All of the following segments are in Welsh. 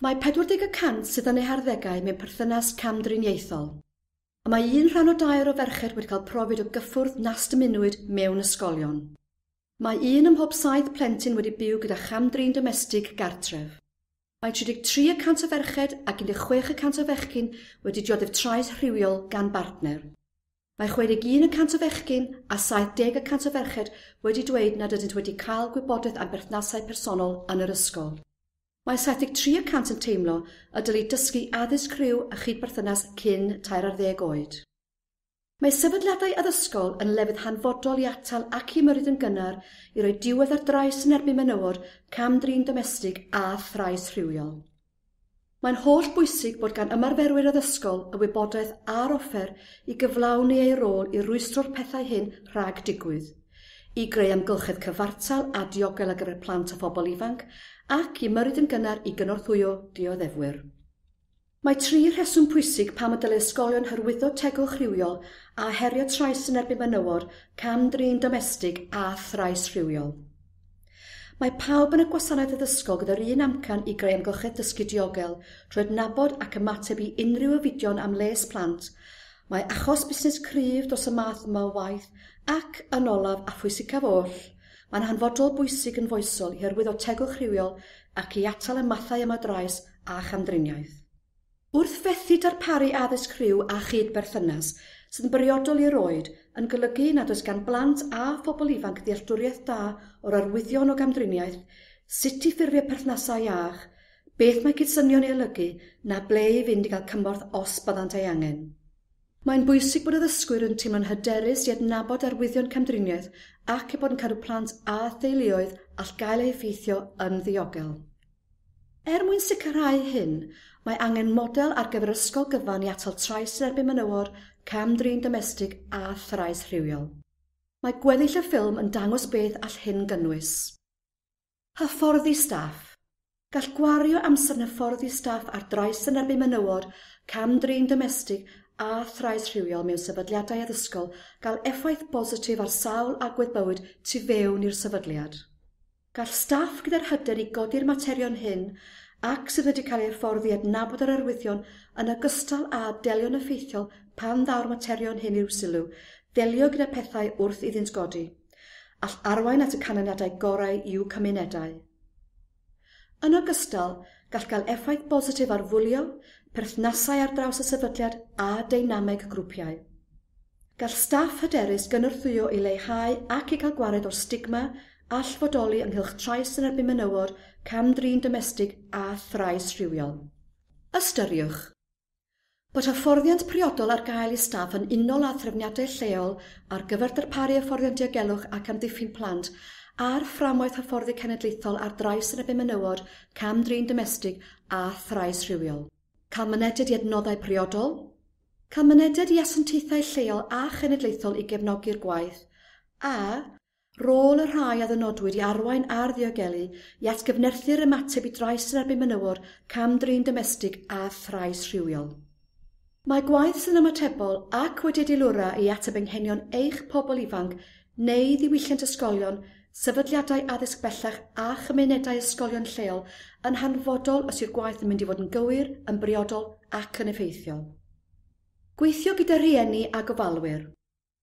Mae 40% sydd yn eu harddegau mewn perthynas camdriniaethol, a mae un rhan o dair o ferched wedi cael profiad o gyffwrdd nastymunwyd mewn ysgolion. Mae un ym mhob saith plentyn wedi byw gyda chamdrin domestig gartref. Mae 33% o ferched ac 16% o fechgyn wedi dioddef trais rhywiol gan bartner. Mae 61% o fechgyn a 70% o ferched wedi dweud nad ydynt wedi cael gwybodaeth am berthnasau personol yn yr ysgol. Mae 73% yn teimlo y dylai dysgu addysg rhyw a chydberthynas cyn tair ar ddeg oed. Mae sefydliadau addysgol yn lefydd hanfodol i atal ac i myrryd yn gynnar i roi diwedd ar drais yn erbyn menywod, camdrin domestig a thrais rhywiol. Mae'n holl bwysig bod gan ymarferwyr addysgol y wybodaeth a'r offer i gyflawni ei rôl i rwystro'r pethau hyn rhag digwydd i greu amgylchedd cyfartal a diogel ar gyfer plant a phobl ifanc ac i myryd yn gynnar i gynorthwyo dioddefwyr. Mae tri rheswm pwysig pam y dylai ysgolion hyrwyddo tegwch rhywiol a herio trais yn erbyn menywod, cam drin domestig a thrais rhywiol. Mae pawb yn y gwasanaeth addysgol gyda'r un amcan i greu amgylchedd dysgu diogel, trwy adnabod ac ymateb i unrhyw efidion am les plant Mae achos busnes cryf dros y math yma o waith ac, yn olaf a phwysicaf oll, mae'n hanfodol bwysig yn foesol i hyrwyddo tegwch rhywiol ac i atal y mathau yma drais a chamdriniaeth. Wrth fethu darparu addysg rhyw a chyd berthynas sydd yn briodol i'r oed yn golygu nad oes gan blant a phobl ifanc ddealltwriaeth da o'r arwyddion o gamdriniaeth, sut i ffurfio perthnasau iach, beth mae cydsynion ei olygu na ble i fynd i gael cymorth os byddant ei angen. Mae'n bwysig bod y ddysgwyr yn teimlo'n hyderus i adnabod arwyddion camdriniaeth ac i bod yn cadw plant a theuluoedd all gael eu effeithio yn ddiogel. Er mwyn sicrhau hyn, mae angen model ar gyfer ysgol gyfan i atal trais yn erbyn menywod, camdrin domestig a thrais rhywiol. Mae gweddill y ffilm yn dangos beth all hyn gynnwys. Hyfforddi staff. Gall gwario amser yn hyfforddi staff ar drais yn erbyn menywod, camdrin domestig a thrais rhywiol mewn sefydliadau addysgol gael effaith bositif ar sawl agwedd bywyd tu fewn i'r sefydliad. Gall staff gyda'r hyder i godi'r materion hyn ac sydd wedi cael ei fforddi adnabod yr arwyddion yn ogystal â delio'n effeithiol pan ddaw'r materion hyn i'w sylw, delio gyda pethau wrth iddynt godi, all arwain at y canlyniadau gorau i'w cymunedau. Yn ogystal, gall gael effaith bositif ar fwlio, perthnasau ar draws y sefydliad a deinameg grwpiau. Gall staff hyderus gynorthwyo i leihau ac i gael gwared o'r stigma a llfodoli ynghylch trais yn erbyn menywod, cam drin domestig a thrais rhywiol. Ystyriwch bod hyfforddiant priodol ar gael i staff yn unol â threfniadau lleol ar gyfer darparu hyfforddiant diogelwch ac amddiffyn plant a'r fframwaith hyfforddi cenedlaethol ar drais yn ebyn menywod, cam drin domestig a thrais rhywiol cael mynediad i adnoddau priodol, cael mynediad i asyntaethau lleol a chenedlaethol i gefnogi'r gwaith, a rôl y rhai a ddynodwyd i arwain ar ddiogelu i atgyfnerthu'r ymateb i drais yn erbyn menywod, camdrin domestig a thrais rhywiol. Mae gwaith sy'n ymatebol ac wedi dilwra i ateb anghenion eich pobl ifanc neu ddiwylliant ysgolion Sefydliadau addysg bellach a chymunedau ysgolion lleol yn hanfodol os yw'r gwaith yn mynd i fod yn gywir, yn briodol ac yn effeithiol. Gweithio gyda rhieni a gofalwyr.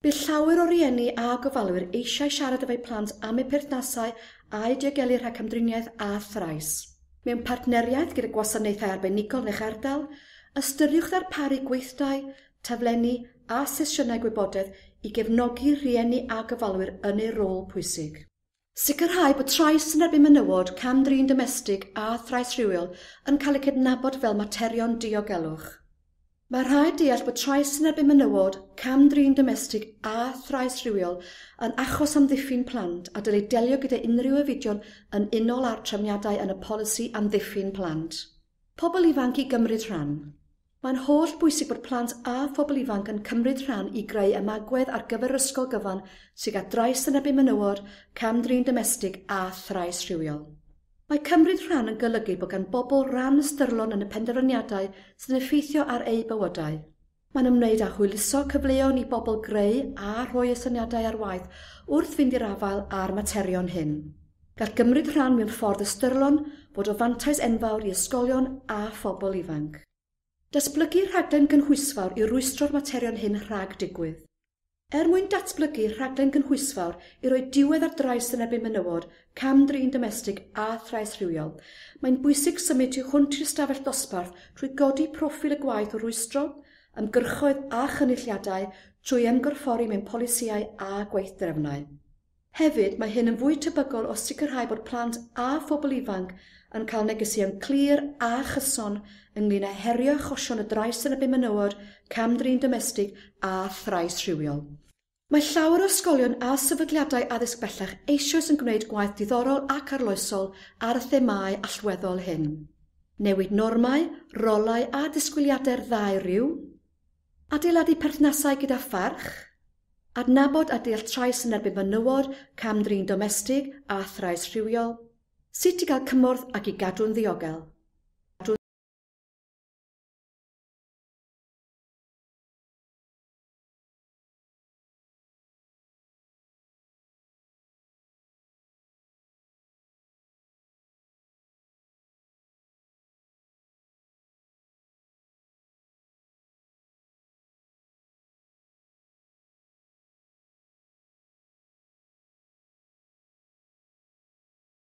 Bydd llawer o rieni a gofalwyr eisiau siarad efo'u plant am eu perthnasau a'i diogelu rhag camdriniaeth a thrais. Mewn partneriaeth gyda gwasanaethau arbenigol neu ardal, ystyriwch ddarparu gweithdai, taflenni a sesiynau gwybodaeth i gefnogi rhieni a gofalwyr yn eu rôl pwysig. Sicrhau bod trais yn erbyn menywod, camdrin domestig a thrais rhywiol yn cael eu cydnabod fel materion diogelwch. Mae rhaid deall bod trais yn erbyn menywod, camdrin domestig a thrais rhywiol yn achos amddiffyn plant a dylai delio gyda unrhyw efidion yn unol ar trefniadau yn y polisi amddiffyn plant. Pobl ifanc i gymryd rhan. Mae'n holl bwysig bod plant a phobl ifanc yn cymryd rhan i greu ymagwedd ar gyfer ysgol gyfan sydd â drais yn ebu menywod, camdrin domestig a thrais rhywiol. Mae cymryd rhan yn golygu bod gan bobl ran ystyrlon yn y penderfyniadau sy'n effeithio ar eu bywydau. Mae'n ymwneud â hwyluso cyfleon i bobl greu a rhoi y syniadau ar waith wrth fynd i'r afael a'r materion hyn. Gall gymryd rhan mewn ffordd ystyrlon bod o fantais enfawr i ysgolion a phobl ifanc. Datblygu rhaglen gynhwysfawr i rwystro'r materion hyn rhag digwydd. Er mwyn datblygu rhaglen gynhwysfawr i roi diwedd ar drais yn erbyn menywod, cam drin domestig a thrais rhywiol, mae'n bwysig symud i hwnt i'r stafell dosbarth trwy godi proffil y gwaith o rwystro, ymgyrchoedd a chynulliadau trwy ymgorffori mewn polisiau a gweithdrefnau. Hefyd, mae hyn yn fwy tebygol o sicrhau bod plant a phobl ifanc yn cael negesuon clir a chyson ynglyn â herio achosion y drais yn y bumynywod, camdrin domestig a thrais rhywiol. Mae llawer o ysgolion a sefydliadau addysg bellach eisoes yn gwneud gwaith diddorol ac arloesol ar y themau allweddol hyn. Newid normau, rolau a disgwyliadau'r ddau rhyw, adeiladu perthnasau gyda pharch, adnabod a deall trais yn erbyn menywod, camdrin domestig a thrais rhywiol, Sut i gael cymorth ac i gadw'n ddiogel?